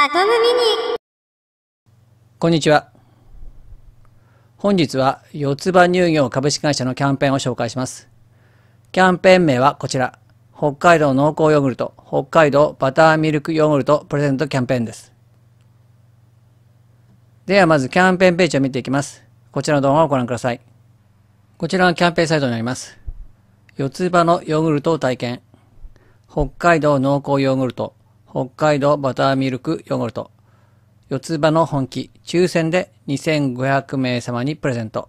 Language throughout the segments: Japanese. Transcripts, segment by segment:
アトムミニこんにちは。本日は四つ葉乳業株式会社のキャンペーンを紹介します。キャンペーン名はこちら。北海道濃厚ヨーグルト、北海道バターミルクヨーグルトプレゼントキャンペーンです。ではまずキャンペーンページを見ていきます。こちらの動画をご覧ください。こちらがキャンペーンサイトになります。四つ葉のヨーグルトを体験。北海道濃厚ヨーグルト、北海道バターミルクヨーグルト、四つ葉の本気、抽選で2500名様にプレゼント。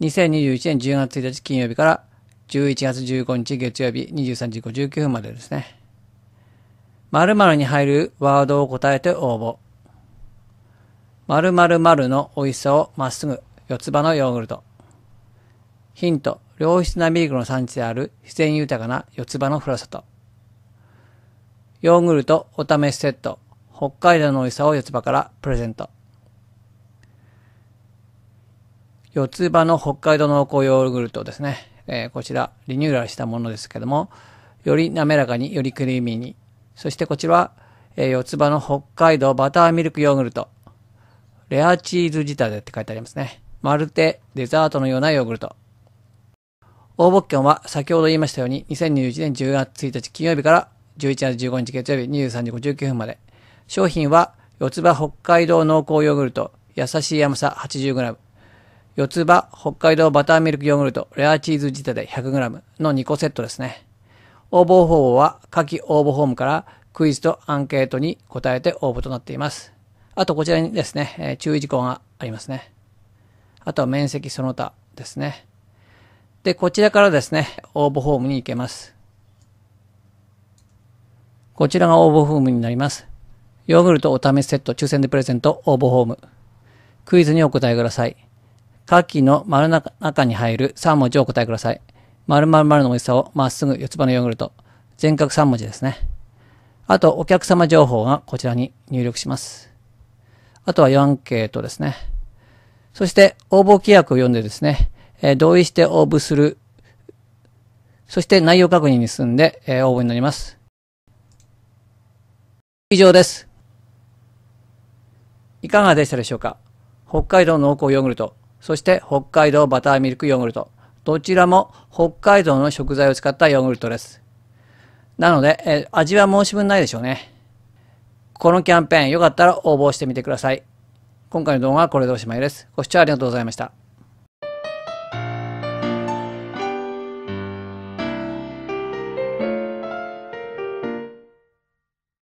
2021年10月1日金曜日から11月15日月曜日23時59分までですね。〇〇に入るワードを答えて応募。〇〇〇の美味しさをまっすぐ、四つ葉のヨーグルト。ヒント、良質なミルクの産地である自然豊かな四つ葉のふるさと。ヨーグルトお試しセット、北海道の美味しさを四つ葉からプレゼント。四つ葉の北海道濃厚ヨーグルトですね。えーこちら、リニューアルしたものですけども、より滑らかに、よりクリーミーに。そしてこちらは、えー四つ葉の北海道バターミルクヨーグルト。レアチーズ仕立てって書いてありますね。まるでデザートのようなヨーグルト。応募期間は先ほど言いましたように2021年10月1日金曜日から11月15日月曜日23時59分まで。商品は四つ葉北海道濃厚ヨーグルト優しい甘さ 80g。四つ葉北海道バターミルクヨーグルトレアチーズ仕立て 100g の2個セットですね。応募方法は下記応募フォームからクイズとアンケートに答えて応募となっています。あとこちらにですね、注意事項がありますね。あとは面積その他ですね。で、こちらからですね、応募フォームに行けます。こちらが応募フォームになります。ヨーグルトお試しセット抽選でプレゼント応募フォーム。クイズにお答えください。下記の丸の中に入る3文字をお答えください。〇〇〇の美味しさをまっすぐ四つ葉のヨーグルト。全角3文字ですね。あと、お客様情報がこちらに入力します。あとは4アンケートですね。そして、応募規約を読んでですね、え同意して応募する。そして、内容確認に進んで、え応募になります。以上です。いかがでしたでしょうか？北海道濃厚ヨーグルト、そして北海道バターミルクヨーグルト。どちらも北海道の食材を使ったヨーグルトです。なので、え味は申し分ないでしょうね。このキャンペーンよかったら応募してみてください。今回の動画はこれでおしまいです。ご視聴ありがとうございました。